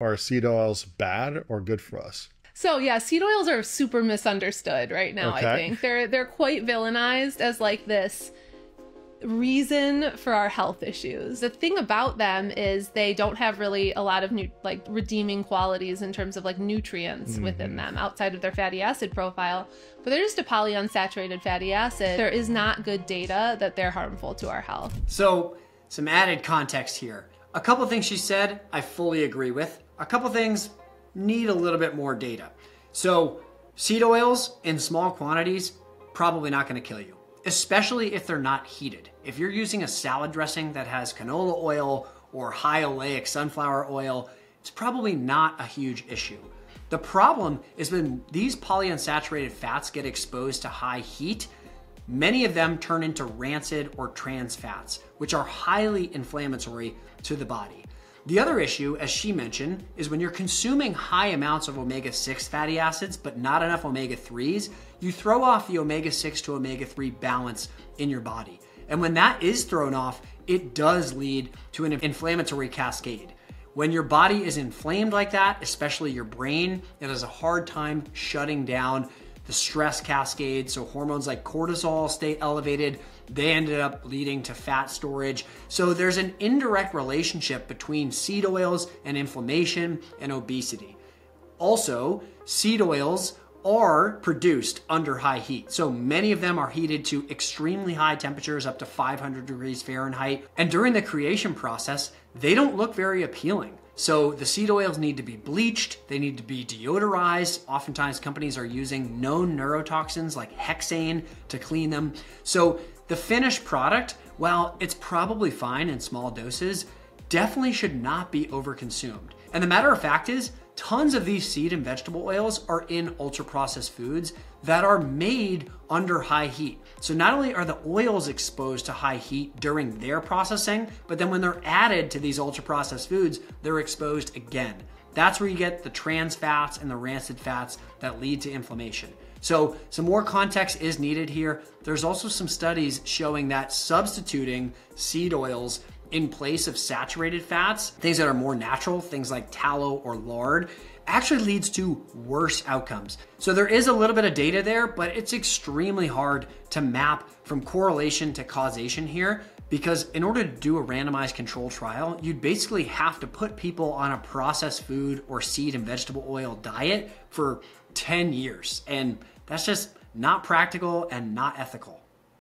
Are seed oils bad or good for us? So yeah, seed oils are super misunderstood right now. Okay. I think they're they're quite villainized as like this reason for our health issues. The thing about them is they don't have really a lot of new like redeeming qualities in terms of like nutrients mm-hmm. within them outside of their fatty acid profile. But they're just a polyunsaturated fatty acid. There is not good data that they're harmful to our health. So, some added context here. A couple things she said, I fully agree with. A couple things need a little bit more data. So, seed oils in small quantities, probably not going to kill you, especially if they're not heated. If you're using a salad dressing that has canola oil or high oleic sunflower oil, it's probably not a huge issue. The problem is when these polyunsaturated fats get exposed to high heat, Many of them turn into rancid or trans fats, which are highly inflammatory to the body. The other issue, as she mentioned, is when you're consuming high amounts of omega 6 fatty acids but not enough omega 3s, you throw off the omega 6 to omega 3 balance in your body. And when that is thrown off, it does lead to an inflammatory cascade. When your body is inflamed like that, especially your brain, it has a hard time shutting down the stress cascade. So hormones like cortisol stay elevated. They ended up leading to fat storage. So there's an indirect relationship between seed oils and inflammation and obesity. Also, seed oils are produced under high heat. So many of them are heated to extremely high temperatures, up to 500 degrees Fahrenheit. And during the creation process, they don't look very appealing. So the seed oils need to be bleached, they need to be deodorized. Oftentimes, companies are using known neurotoxins like hexane to clean them. So the finished product, while it's probably fine in small doses, definitely should not be overconsumed. And the matter of fact is, tons of these seed and vegetable oils are in ultra processed foods that are made under high heat. So not only are the oils exposed to high heat during their processing, but then when they're added to these ultra processed foods, they're exposed again. That's where you get the trans fats and the rancid fats that lead to inflammation. So, some more context is needed here. There's also some studies showing that substituting seed oils in place of saturated fats, things that are more natural, things like tallow or lard, actually leads to worse outcomes. So there is a little bit of data there, but it's extremely hard to map from correlation to causation here because in order to do a randomized control trial, you'd basically have to put people on a processed food or seed and vegetable oil diet for 10 years. And that's just not practical and not ethical.